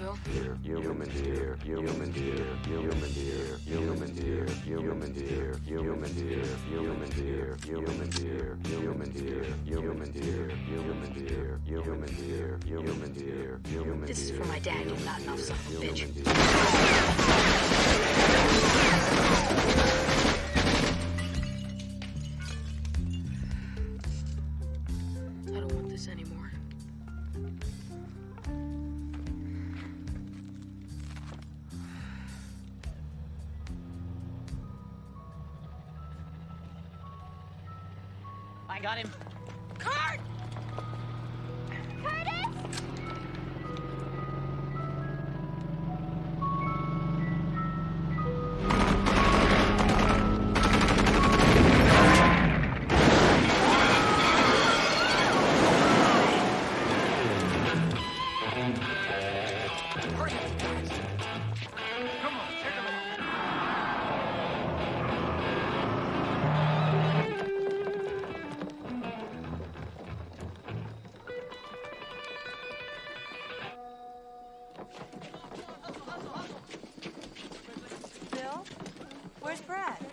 far, Bill? Human deer, human deer, human deer, human deer, human deer, human deer, human deer, human deer, human deer, human deer, human deer, human deer, human deer, human This is for my dad, you not enough son of a bitch. I don't want this anymore. Got him. Card! Where's Brad?